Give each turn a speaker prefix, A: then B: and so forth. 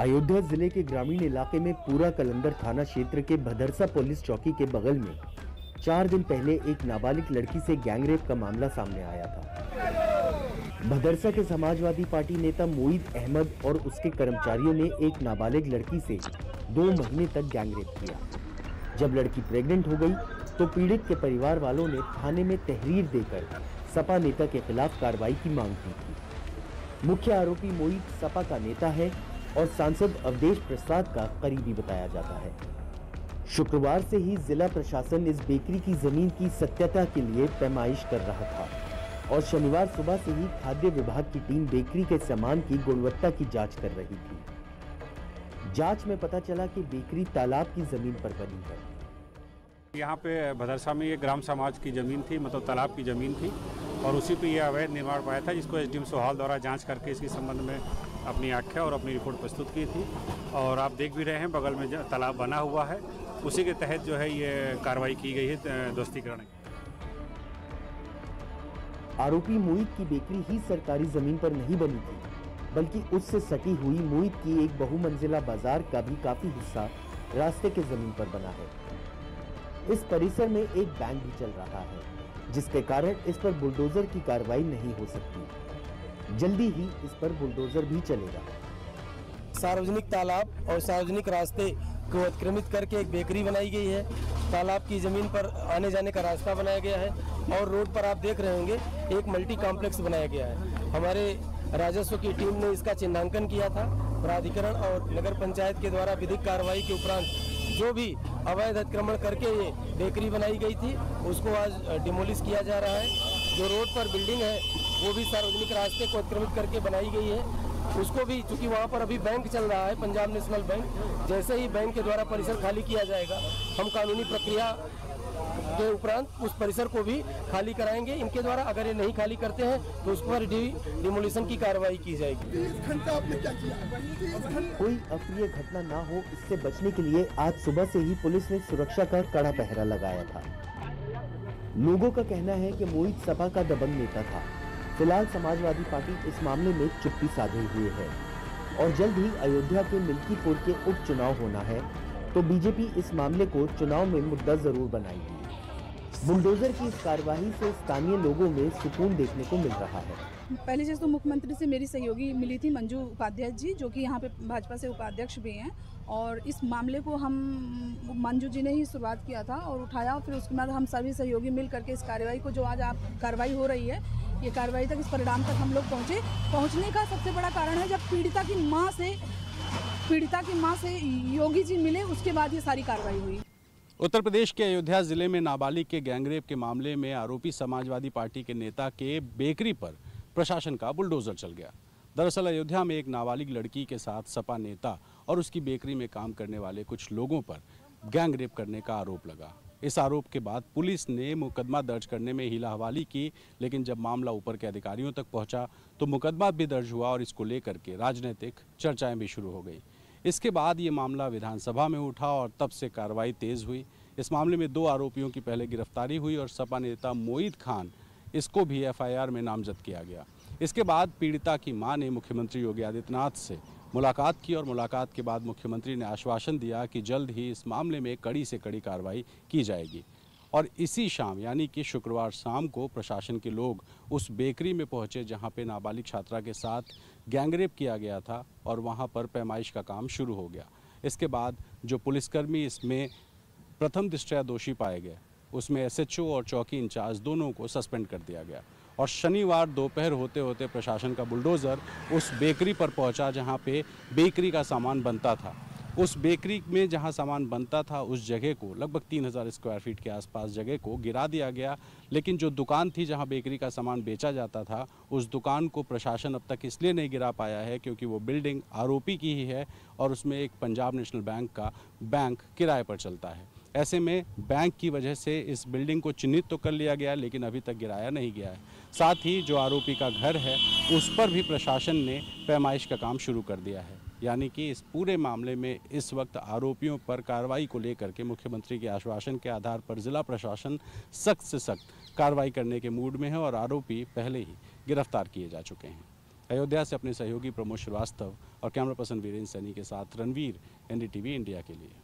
A: अयोध्या ज़िले के ग्रामीण इलाके में पूरा कलंदर थाना क्षेत्र के भदरसा पुलिस चौकी के बगल में चार दिन पहले एक नाबालिग लड़की से गैंगरेप का मामला सामने आया था। भदरसा के समाजवादी पार्टी नेता मोईद अहमद और उसके कर्मचारियों ने एक नाबालिग लड़की से दो महीने तक गैंगरेप किया। जब लड़की प्रेग्नेंट हो गई तो पीड़ित के परिवार वालों ने थाने में तहरीर देकर सपा नेता के खिलाफ कार्रवाई की मांग की थी। मुख्य आरोपी मोईद सपा का नेता है और सांसद अवधेश प्रसाद का करीबी बताया जाता है। शुक्रवार से ही जिला प्रशासन इस बेकरी की ज़मीन की सत्यता के लिए पैमाइश कर रहा था और शनिवार सुबह से ही खाद्य विभाग की टीम बेकरी के सामान की गुणवत्ता की जाँच कर रही थी। जाँच में पता चला कि बेकरी तालाब की ज़मीन पर बनी है।
B: यहाँ पे भदरसा में ये ग्राम समाज की ज़मीन थी मतलब तालाब की ज़मीन थी और उसी पे ये अवैध निर्माण पाया था, जिसको एस डी सोहाल द्वारा जाँच करके इसके संबंध में अपनी आख्या और अपनी रिपोर्ट प्रस्तुत की थी और आप देख भी रहे हैं, बगल में तालाब बना हुआ है, उसी के तहत जो है ये कार्रवाई की गई है दोस्तीकरण
A: आरोपी मोहित की बेकरी ही सरकारी ज़मीन पर नहीं बनी थी, बल्कि उससे सटी हुई मोहित की एक बहुमंजिला बाज़ार का भी काफ़ी हिस्सा रास्ते के ज़मीन पर बना है। इस परिसर में एक बैंक भी चल रहा है, जिसके कारण इस पर बुलडोजर की कार्रवाई नहीं हो सकती। जल्दी ही इस पर बुलडोजर भी चलेगा।
C: सार्वजनिक तालाब और सार्वजनिक रास्ते को अतिक्रमित करके एक बेकरी बनाई गई है। तालाब की ज़मीन पर आने जाने का रास्ता बनाया गया है और रोड पर आप देख रहे होंगे, एक मल्टी कॉम्प्लेक्स बनाया गया है। हमारे राजस्व की टीम ने इसका चिन्हांकन किया था। प्राधिकरण और नगर पंचायत के द्वारा विधिक कार्रवाई के उपरांत जो भी अवैध अतिक्रमण करके ये बेकरी बनाई गई थी, उसको आज डिमोलिश किया जा रहा है। जो रोड पर बिल्डिंग है वो भी सार्वजनिक रास्ते को अतिक्रमित करके बनाई गई है। उसको भी चूँकि वहाँ पर अभी बैंक चल रहा है पंजाब नेशनल बैंक जैसे ही बैंक के द्वारा परिसर खाली किया जाएगा हम कानूनी प्रक्रिया के उपरांत उस परिसर को भी खाली कराएँगे। इनके द्वारा अगर ये नहीं खाली करते हैं तो उस पर डी डिमोलिशन की कार्रवाई की जाएगी।
A: कोई अप्रिय घटना ना हो इससे बचने के लिए आज सुबह से ही पुलिस ने सुरक्षा का कड़ा पहरा लगाया था। लोगों का कहना है कि मोहित सपा का दबंग नेता था। फ़िलहाल समाजवादी पार्टी इस मामले में चुप्पी साधे हुए है। और जल्द ही अयोध्या के मिल्कीपुर के उपचुनाव होना है तो बीजेपी इस मामले को चुनाव में मुद्दा ज़रूर बनाएगी। बुलडोजर की इस कार्यवाही से स्थानीय लोगों में सुकून देखने को मिल रहा है।
D: पहली चीज़ तो मुख्यमंत्री से मेरी सहयोगी मिली थी मंजू उपाध्याय जी, जो कि यहाँ पे भाजपा से उपाध्यक्ष भी हैं। और इस मामले को हम, मंजू जी ने ही शुरुआत किया था और उठाया, फिर उसके बाद हम सभी सहयोगी मिल करके इस कार्रवाई को, जो आज आप, कार्रवाई हो रही है ये कार्रवाई तक इस परिणाम तक हम लोग पहुँचे। पहुँचने का सबसे बड़ा कारण है जब पीड़िता की माँ से, पीड़िता की माँ से योगी जी मिले, उसके बाद ये सारी कार्रवाई हुई।
E: उत्तर प्रदेश के अयोध्या ज़िले में नाबालिग के गैंगरेप के मामले में आरोपी समाजवादी पार्टी के नेता के बेकरी पर प्रशासन का बुलडोजर चल गया। दरअसल अयोध्या में एक नाबालिग लड़की के साथ सपा नेता और उसकी बेकरी में काम करने वाले कुछ लोगों पर गैंगरेप करने का आरोप लगा। इस आरोप के बाद पुलिस ने मुकदमा दर्ज करने में हीला हवाली की, लेकिन जब मामला ऊपर के अधिकारियों तक पहुँचा तो मुकदमा भी दर्ज हुआ और इसको लेकर के राजनीतिक चर्चाएँ भी शुरू हो गई। इसके बाद ये मामला विधानसभा में उठा और तब से कार्रवाई तेज हुई। इस मामले में दो आरोपियों की पहले गिरफ्तारी हुई और सपा नेता मोईद खान, इसको भी एफआईआर में नामजद किया गया। इसके बाद पीड़िता की माँ ने मुख्यमंत्री योगी आदित्यनाथ से मुलाकात की और मुलाकात के बाद मुख्यमंत्री ने आश्वासन दिया कि जल्द ही इस मामले में कड़ी से कड़ी कार्रवाई की जाएगी। और इसी शाम, यानी कि शुक्रवार शाम को प्रशासन के लोग उस बेकरी में पहुँचे जहाँ पे नाबालिग छात्रा के साथ गैंगरेप किया गया था और वहाँ पर पैमाइश का काम शुरू हो गया। इसके बाद जो पुलिसकर्मी इसमें प्रथम दृष्टया दोषी पाए गए, उसमें एसएचओ और चौकी इंचार्ज दोनों को सस्पेंड कर दिया गया। और शनिवार दोपहर होते होते प्रशासन का बुलडोज़र उस बेकरी पर पहुँचा जहाँ पे बेकरी का सामान बनता था। उस बेकरी में जहाँ सामान बनता था, उस जगह को, लगभग तीन हज़ार स्क्वायर फीट के आसपास जगह को गिरा दिया गया। लेकिन जो दुकान थी जहाँ बेकरी का सामान बेचा जाता था, उस दुकान को प्रशासन अब तक इसलिए नहीं गिरा पाया है क्योंकि वो बिल्डिंग आरोपी की ही है और उसमें एक पंजाब नेशनल बैंक का, बैंक किराए पर चलता है। ऐसे में बैंक की वजह से इस बिल्डिंग को चिन्हित तो कर लिया गया, लेकिन अभी तक गिराया नहीं गया है। साथ ही जो आरोपी का घर है, उस पर भी प्रशासन ने पैमाइश का काम शुरू कर दिया है। यानी कि इस पूरे मामले में इस वक्त आरोपियों पर कार्रवाई को लेकर के मुख्यमंत्री के आश्वासन के आधार पर जिला प्रशासन सख्त से सख्त कार्रवाई करने के मूड में है और आरोपी पहले ही गिरफ़्तार किए जा चुके हैं। अयोध्या से अपने सहयोगी प्रमोद श्रीवास्तव और कैमरा पर्सन वीरेंद्र सैनी के साथ रणवीर, एनडीटीवी इंडिया के लिए।